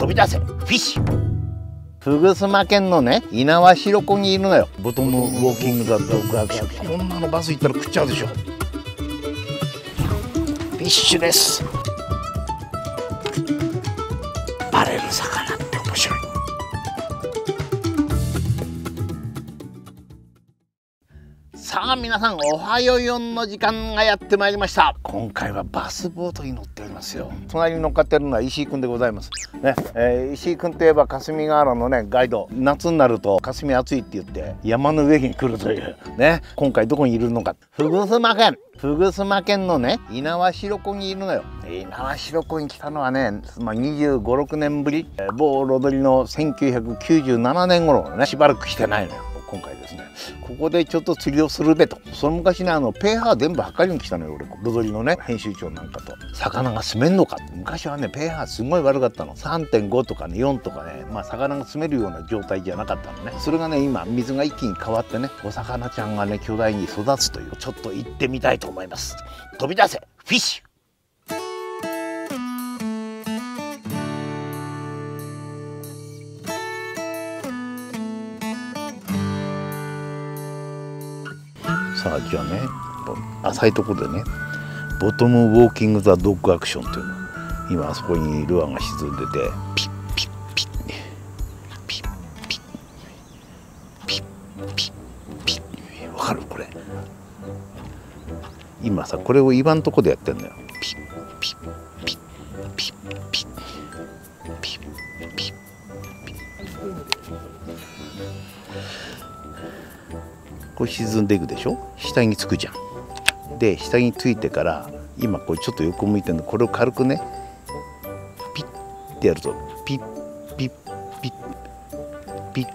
飛び出せ。フィッシュ。福島県のね猪苗代湖にいるのよ。ボトムウォーキングだったらアクションこんなのバス行ったら食っちゃうでしょ。フィッシュですさあ皆さんおはよよんの時間がやってまいりました。今回はバスボートに乗っておりますよ。隣に乗っかってるのは石井くんでございます。ね、えー、石井くんといえば霞ヶ原のねガイド。夏になると霞暑いって言って山の上に来るという。ね今回どこにいるのか。福島県。福島県のね猪苗代湖にいるのよ。猪苗代湖に来たのはね、まあ、2 5 6年ぶり、えー、某ロドリの1997年頃ねしばらく来てないのよ今回ですねここでちょっと釣りをするべと。その昔ねあのペーハー全部測りに来たのよ俺。ロドリのね編集長なんかと。魚が住めんのか昔はねペーハーすごい悪かったの。3.5とかね4とかね。まあ魚が住めるような状態じゃなかったのね。それがね今水が一気に変わってねお魚ちゃんがね巨大に育つというちょっと行ってみたいと思います。飛び出せフィッシュさあじゃあね浅いところでねボトムウォーキング・ザ・ドッグ・アクションというの。今あそこにルアーが沈んでてピッピッピッピッピッピッピッピッ。わかる？これ。今さこれを岩のとこでやってんのよ。ピッピッピッピッピッピッピッ。これ沈んでいくでしょ？下につくじゃん。で下についてから今これちょっと横向いてるの。これを軽くねピッてやるとピッピッピッピッ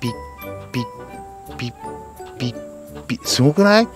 ピッピッピッピッピッ。すごくない？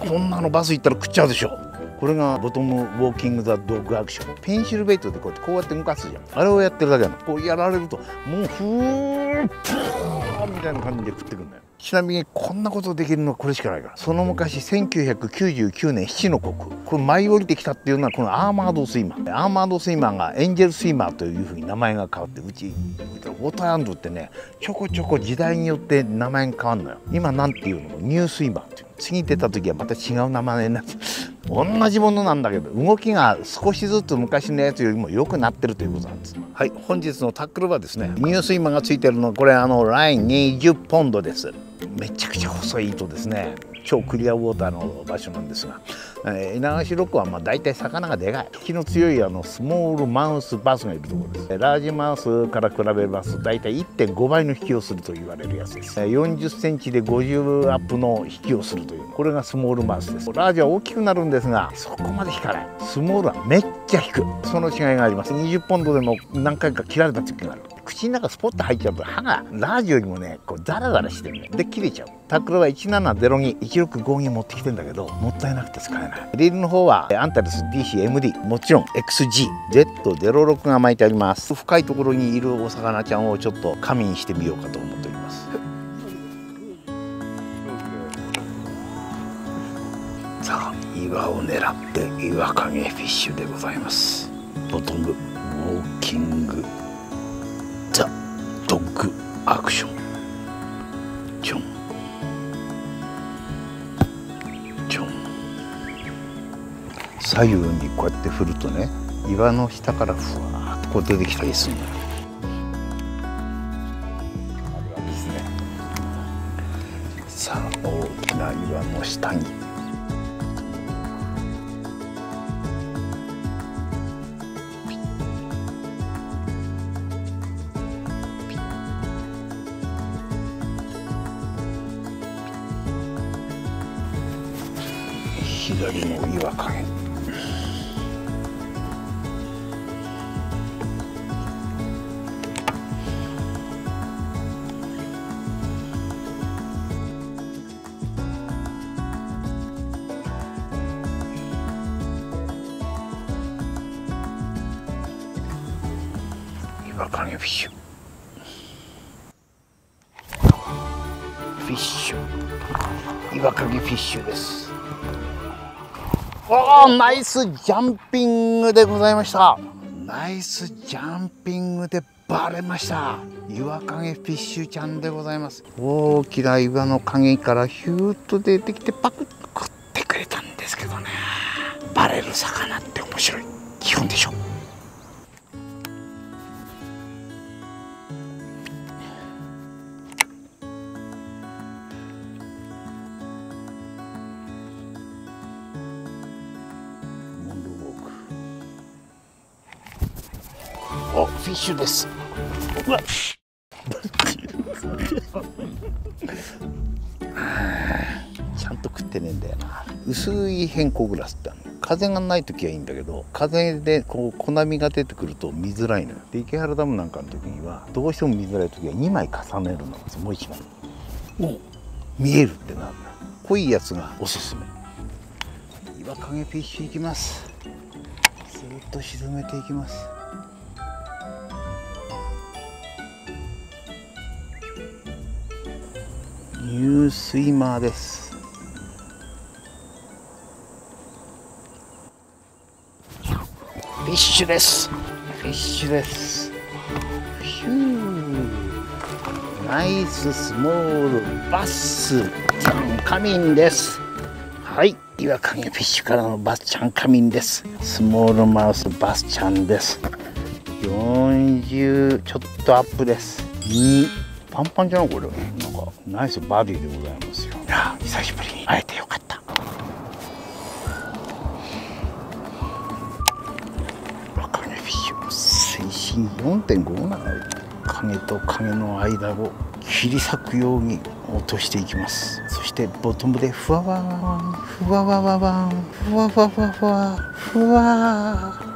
こんなのバス行ったら食っちゃうでしょ。これがボトムウォーキング・ザ・ドッグ・アクション。ペンシルベイトでこうやってこうやって動かすじゃん。あれをやってるだけなの。こうやられるともうふープーみたいな感じで食ってくんだよ。ちなみにこんなことできるのはこれしかないから。その昔1999年七の月。これ舞い降りてきたっていうのはこのアーマードスイマー。アーマードスイマーがエンジェルスイマーというふうに名前が変わってうちウォーターランドってねちょこちょこ時代によって名前が変わるのよ。今なんていうの？ニュースイマーっていう。次出た時はまた違う名前になって同じものなんだけど動きが少しずつ昔のやつよりも良くなってるということなんです。はい本日のタックルはですねニュースイマーがついてるのこれあのライン20ポンドです。めちゃくちゃ細い糸ですね。超クリアウォーターの場所なんですが、えー、稲垣六はまあ大体魚がでかい。引きの強いあのスモールマウスバスがいるところです。ラージマウスから比べますと大体1.5倍の引きをすると言われるやつです。40センチで50アップの引きをするというこれがスモールマウスです。ラージは大きくなるんですがそこまで引かない。スモールはめっちゃ引く。その違いがあります。20ポンドでも何回か切られた時がある。口の中スポッと入っちゃうと歯がラージよりもねこうザラザラしてるねで切れちゃう。タックルは17021652持ってきてんだけどもったいなくて使えない。リールの方はアンタレス DCMD もちろん XGZ06 が巻いてあります。深いところにいるお魚ちゃんをちょっと仮眠してみようかと思っております。さあ岩を狙って岩陰フィッシュでございます。ボトムウォーキング。ザ・ドッグ・アクション。ジョン。ジョン。左右にこうやって振るとね岩の下からふわーっとこう出てきたりするのよ。ですね。さあ大きな岩の下に左の岩陰岩陰フィッシュ。フィッシュ。岩陰フィッシュです。おおナイスジャンピングでございました。ナイスジャンピングでバレました。岩陰フィッシュちゃんでございます。大きな岩の影からヒューッと出てきてパクッと食ってくれたんですけどね。バレる魚って面白い。基本でしょ。フィッシュです。うわ。ちゃんと食ってねえんだよな。薄い変更グラスってあるの。風がない時はいいんだけど風でこう小波が出てくると見づらいのよ。で池原ダムなんかの時にはどうしても見づらい時は2枚重ねるの。もう1枚。お。見えるってなるの濃いやつがおすすめ。岩陰フィッシュいきます。ずっと沈めていきますニュースイマーです。フィッシュです。フィッシュです。ヒュー。ナイススモールバス。ちゃんカミンです。はい。岩陰フィッシュからのバスちゃんカミンです。スモールマウスバスちゃんです。40ちょっとアップです。2パンパンじゃんこれナイスバディでございますよ。いや久しぶりに会えてよかった。わかめフィッシュ水深4.57影と影の間を切り裂くように落としていきます。そしてボトムでふわわわんふわわわわんふわわわわふわ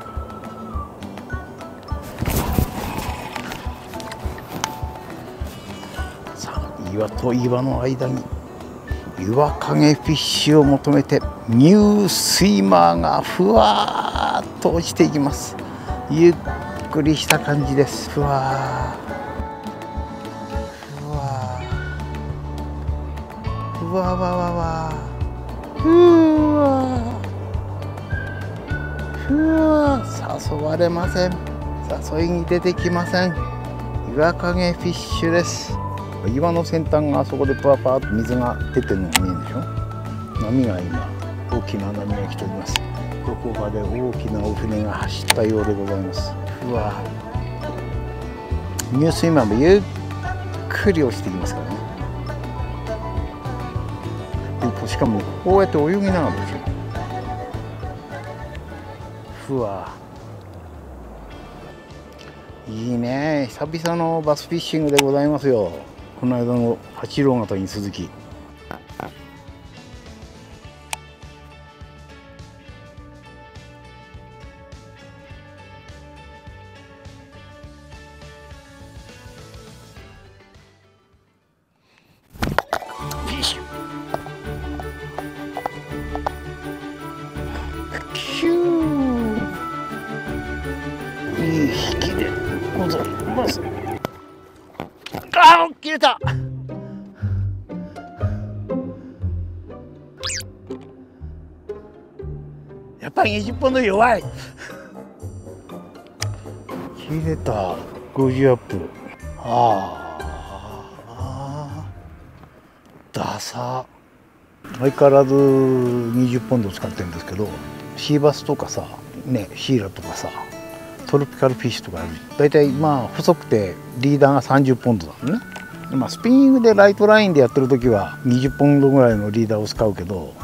岩と岩の間に岩陰フィッシュを求めてニュースイマーがふわっと落ちていきます。ゆっくりした感じです。ふわふわふわわわわふわふわ誘われません。誘いに出てきません。岩陰フィッシュです。岩の先端があそこでパワパワと水が出てるのが見えるでしょ？波が今大きな波が来ております。どこかで大きなお船が走ったようでございます。うわ。入水までゆっくり落ちていきますからね。でしかもこうやって泳ぎながらですよ。ふわ。いいね。久々のバスフィッシングでございますよ。この間の八郎型に続き20ポンド弱い。切れた。50アップ。ああダサ。相変わらず20ポンド使ってるんですけどシーバスとかさねシーラとかさトロピカルフィッシュとかある大体まあ細くてリーダーが30ポンドだもんね。まあスピニングでライトラインでやってる時は20ポンドぐらいのリーダーを使うけど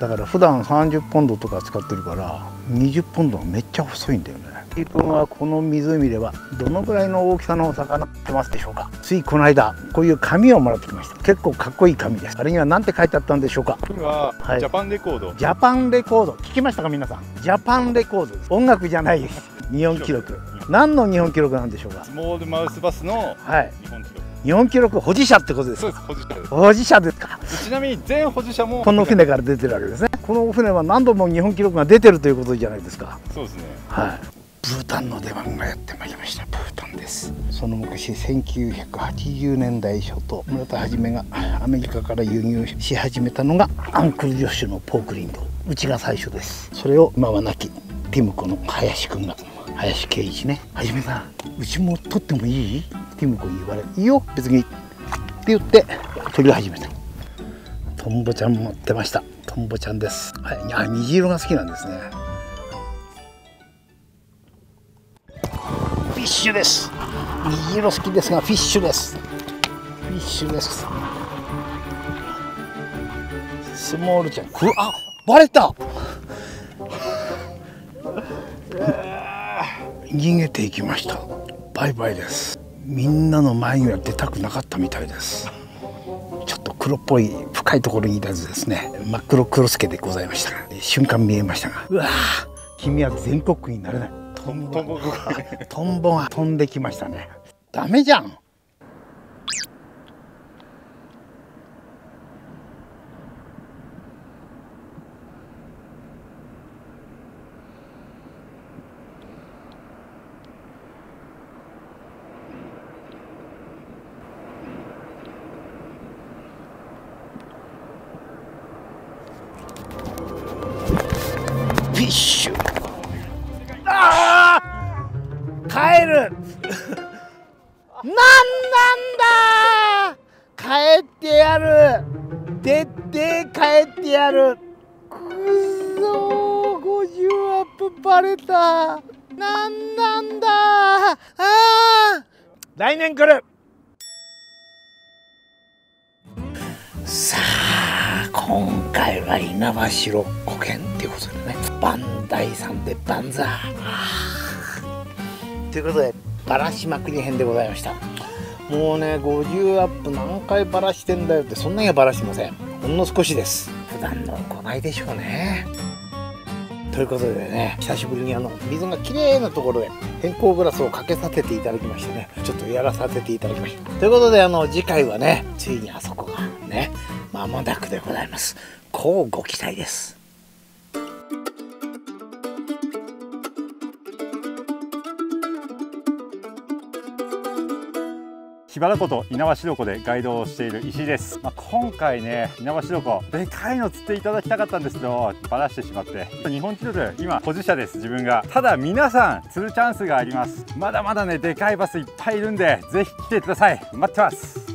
だから普段30ポンドとか使ってるから20ポンドがめっちゃ細いんだよね。自分はこの湖ではどのぐらいの大きさのお魚ってますでしょうか。ついこの間こういう紙をもらってきました。結構かっこいい紙です。あれには何て書いてあったんでしょうか。これははい。ジャパンレコード、ジャパンレコード。聞きましたか皆さん？ジャパンレコードです。音楽じゃないです。日本記録。何の日本記録なんでしょうか。スモールマウスバスのはい。日本記録日本記録保持者ってことですそうかです保持者です。保持者ですか？ちなみに全保持者もこの船から出てるわけですね。この船は何度も日本記録が出てるということじゃないですか。そうですね。はい。ブータンの出番がやってまいりました。ブータンです。その昔1980年代初頭村田はじめがアメリカから輸入し始めたのがアンクルジョッシュのポークリンド。うちが最初です。それを今は亡きティムコの林くんが林圭一ねはじめさんうちも取ってもいい？ティムコに言われいいよ別にって言って取り始めた。トンボちゃんも出ました。トンボちゃんです。はい。あ虹色が好きなんですね。フィッシュです。虹色好きですがフィッシュです。フィッシュです。スモールちゃん。くあバレた。逃げていきました。バイバイですみんなの前には出たくなかったみたいです。ちょっと黒っぽい深いところにいたずですね。真っ黒黒助でございましたが瞬間見えましたが。うわー君は全国区になれない。トンボトンボが。トンボが飛んできましたね。ダメじゃんフィッシュああ帰る！なんなんだ！帰ってやる！徹底帰ってやる！くそー50アップバレた！なんなんだ！ああ来年来る今回は稲葉ロッコ県っていうことでねバンダイさんでバンザーということでバラしまくり編でございました。もうね50アップ何回バラしてんだよってそんなにはバラしません。ほんの少しです。普段の行いでしょうね。ということでね久しぶりにあの水がきれいなところで偏光グラスをかけさせていただきましてねちょっとやらさせていただきました。ということであの次回はねついにあそこがね間もなくでございます。こうご期待です。桧原湖と猪苗代湖でガイドをしている石井です、まあ、今回ね猪苗代湖でかいの釣っていただきたかったんですけどバラしてしまって日本記録今保持者です自分が。ただ皆さん釣るチャンスがあります。まだまだねでかいバスいっぱいいるんでぜひ来てください。待ってます。